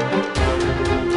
Música